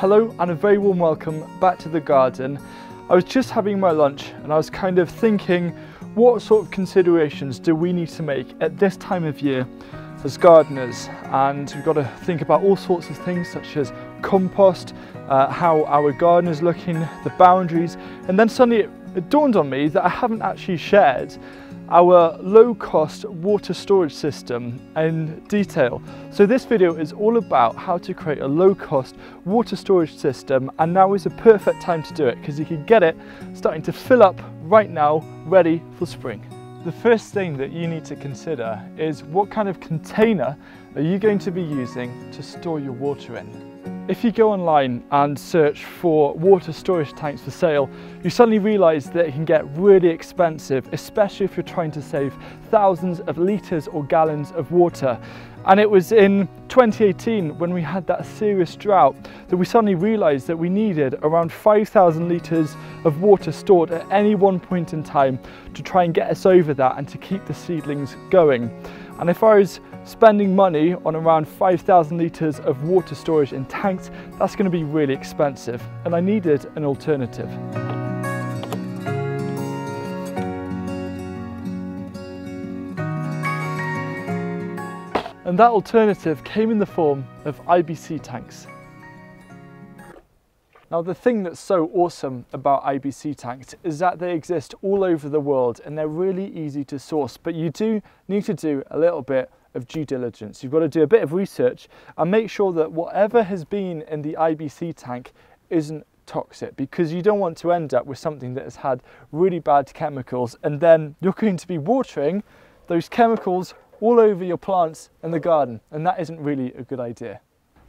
Hello and a very warm welcome back to the garden. I was just having my lunch and I was kind of thinking what sort of considerations do we need to make at this time of year as gardeners and we've got to think about all sorts of things such as compost, uh, how our garden is looking, the boundaries and then suddenly it, it dawned on me that I haven't actually shared our low cost water storage system in detail. So this video is all about how to create a low cost water storage system and now is a perfect time to do it because you can get it starting to fill up right now ready for spring. The first thing that you need to consider is what kind of container are you going to be using to store your water in. If you go online and search for water storage tanks for sale, you suddenly realise that it can get really expensive, especially if you're trying to save thousands of litres or gallons of water. And it was in 2018 when we had that serious drought that we suddenly realised that we needed around 5,000 litres of water stored at any one point in time to try and get us over that and to keep the seedlings going. And if I was spending money on around 5,000 litres of water storage in tanks, that's going to be really expensive. And I needed an alternative. And that alternative came in the form of IBC tanks. Now the thing that's so awesome about IBC tanks is that they exist all over the world and they're really easy to source, but you do need to do a little bit of due diligence. You've got to do a bit of research and make sure that whatever has been in the IBC tank isn't toxic because you don't want to end up with something that has had really bad chemicals and then you're going to be watering those chemicals all over your plants in the garden and that isn't really a good idea.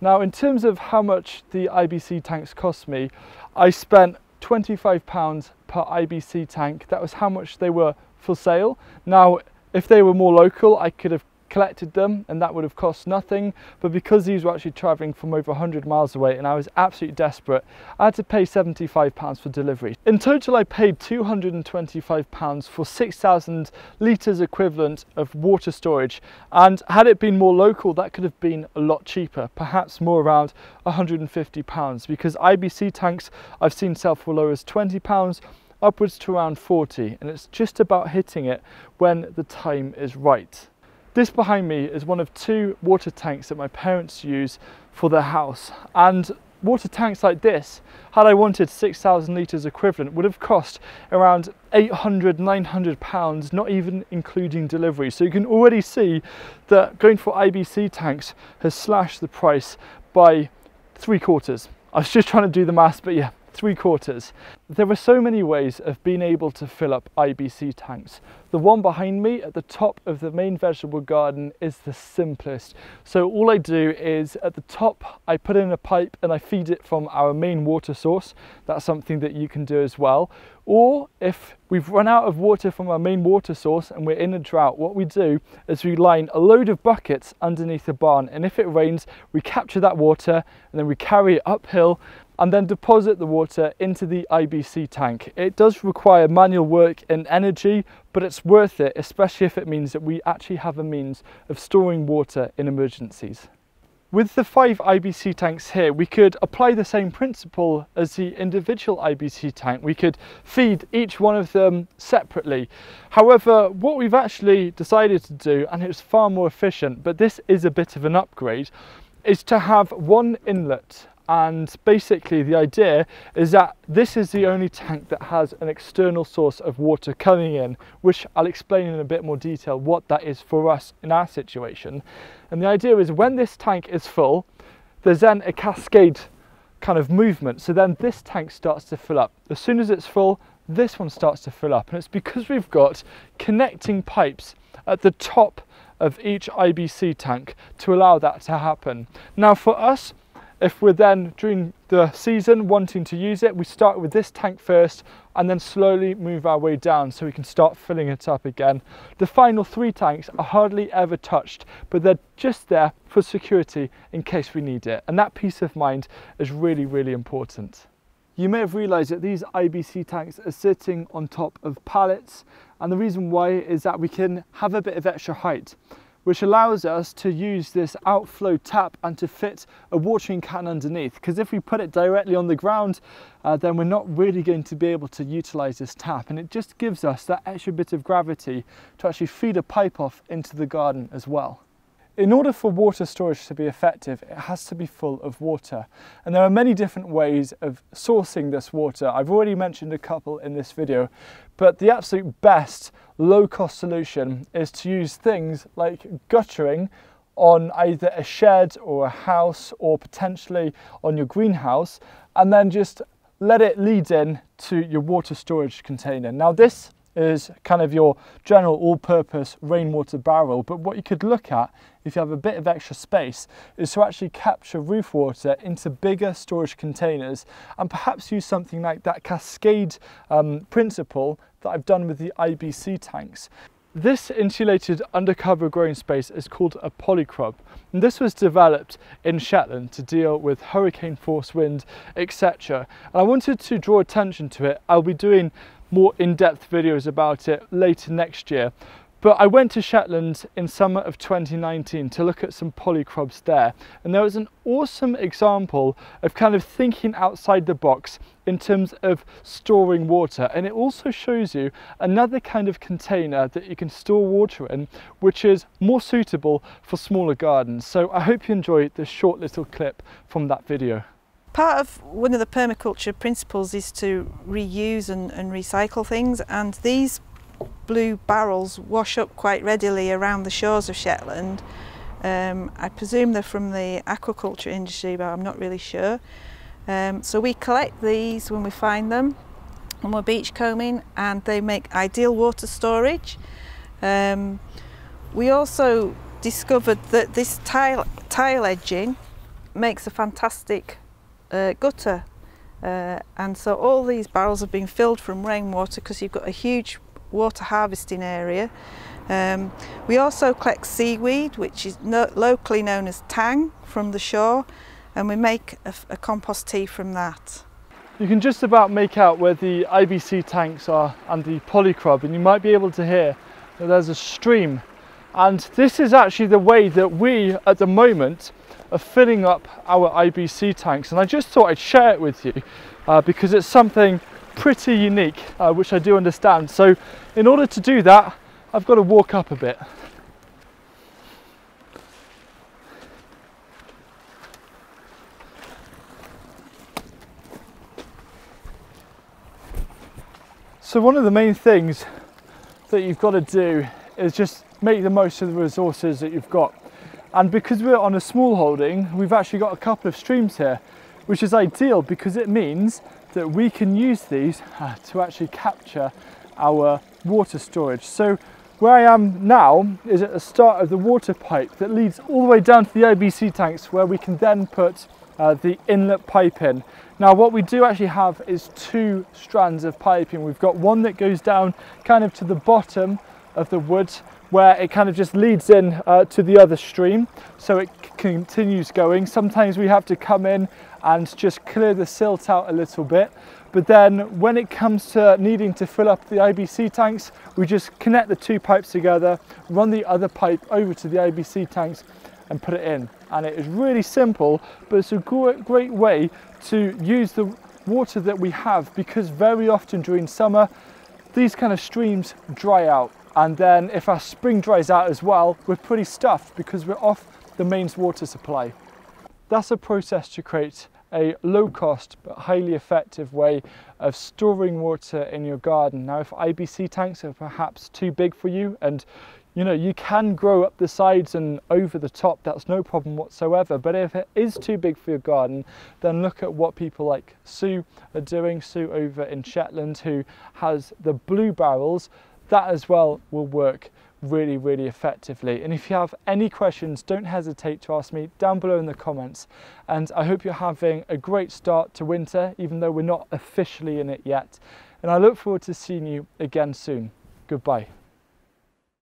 Now, in terms of how much the IBC tanks cost me, I spent 25 pounds per IBC tank. That was how much they were for sale. Now, if they were more local, I could have collected them and that would have cost nothing. But because these were actually traveling from over 100 miles away and I was absolutely desperate I had to pay 75 pounds for delivery. In total I paid 225 pounds for 6,000 litres equivalent of water storage. And had it been more local that could have been a lot cheaper perhaps more around 150 pounds. Because IBC tanks I've seen sell for low as 20 pounds upwards to around 40 and it's just about hitting it when the time is right. This behind me is one of two water tanks that my parents use for their house and water tanks like this, had I wanted 6,000 litres equivalent, would have cost around 800, 900 pounds, not even including delivery. So you can already see that going for IBC tanks has slashed the price by three quarters. I was just trying to do the maths, but yeah, three quarters. There are so many ways of being able to fill up IBC tanks. The one behind me at the top of the main vegetable garden is the simplest. So all I do is at the top, I put in a pipe and I feed it from our main water source. That's something that you can do as well. Or if we've run out of water from our main water source and we're in a drought, what we do is we line a load of buckets underneath the barn. And if it rains, we capture that water and then we carry it uphill and then deposit the water into the IBC tank. It does require manual work and energy, but it's worth it, especially if it means that we actually have a means of storing water in emergencies. With the five IBC tanks here, we could apply the same principle as the individual IBC tank. We could feed each one of them separately. However, what we've actually decided to do, and it's far more efficient, but this is a bit of an upgrade, is to have one inlet and basically the idea is that this is the only tank that has an external source of water coming in which I'll explain in a bit more detail what that is for us in our situation. And the idea is when this tank is full there's then a cascade kind of movement. So then this tank starts to fill up. As soon as it's full this one starts to fill up. And it's because we've got connecting pipes at the top of each IBC tank to allow that to happen. Now for us, if we're then during the season wanting to use it, we start with this tank first and then slowly move our way down so we can start filling it up again. The final three tanks are hardly ever touched, but they're just there for security in case we need it. And that peace of mind is really, really important. You may have realised that these IBC tanks are sitting on top of pallets and the reason why is that we can have a bit of extra height. Which allows us to use this outflow tap and to fit a watering can underneath. Because if we put it directly on the ground, uh, then we're not really going to be able to utilize this tap. And it just gives us that extra bit of gravity to actually feed a pipe off into the garden as well. In order for water storage to be effective, it has to be full of water. And there are many different ways of sourcing this water. I've already mentioned a couple in this video, but the absolute best low cost solution is to use things like guttering on either a shed or a house or potentially on your greenhouse and then just let it lead in to your water storage container. Now this is kind of your general all-purpose rainwater barrel but what you could look at if you have a bit of extra space is to actually capture roof water into bigger storage containers and perhaps use something like that cascade um, principle that I've done with the IBC tanks. This insulated undercover growing space is called a polycrub and this was developed in Shetland to deal with hurricane force wind etc. And I wanted to draw attention to it. I'll be doing more in-depth videos about it later next year. But I went to Shetland in summer of 2019 to look at some polycrubs there. And there was an awesome example of kind of thinking outside the box in terms of storing water. And it also shows you another kind of container that you can store water in, which is more suitable for smaller gardens. So I hope you enjoyed this short little clip from that video. Part of one of the permaculture principles is to reuse and, and recycle things and these blue barrels wash up quite readily around the shores of Shetland. Um, I presume they're from the aquaculture industry but I'm not really sure. Um, so we collect these when we find them when we're beachcombing and they make ideal water storage. Um, we also discovered that this tile, tile edging makes a fantastic uh, gutter. Uh, and so all these barrels have been filled from rainwater because you've got a huge water harvesting area. Um, we also collect seaweed, which is no locally known as tang, from the shore, and we make a, a compost tea from that. You can just about make out where the IBC tanks are and the polycrub, and you might be able to hear that there's a stream. And this is actually the way that we, at the moment, are filling up our IBC tanks and I just thought I'd share it with you uh, because it's something pretty unique uh, which I do understand so in order to do that I've got to walk up a bit So one of the main things that you've got to do is just make the most of the resources that you've got. And because we're on a small holding, we've actually got a couple of streams here, which is ideal because it means that we can use these uh, to actually capture our water storage. So where I am now is at the start of the water pipe that leads all the way down to the IBC tanks where we can then put uh, the inlet pipe in. Now what we do actually have is two strands of piping. We've got one that goes down kind of to the bottom of the wood where it kind of just leads in uh, to the other stream. So it continues going. Sometimes we have to come in and just clear the silt out a little bit. But then when it comes to needing to fill up the IBC tanks we just connect the two pipes together, run the other pipe over to the IBC tanks and put it in. And it is really simple but it's a great way to use the water that we have because very often during summer these kind of streams dry out and then if our spring dries out as well, we're pretty stuffed because we're off the mains water supply. That's a process to create a low cost but highly effective way of storing water in your garden. Now if IBC tanks are perhaps too big for you and you know you can grow up the sides and over the top that's no problem whatsoever but if it is too big for your garden then look at what people like Sue are doing Sue over in Shetland who has the blue barrels that as well will work really, really effectively. And if you have any questions, don't hesitate to ask me down below in the comments. And I hope you're having a great start to winter, even though we're not officially in it yet. And I look forward to seeing you again soon. Goodbye.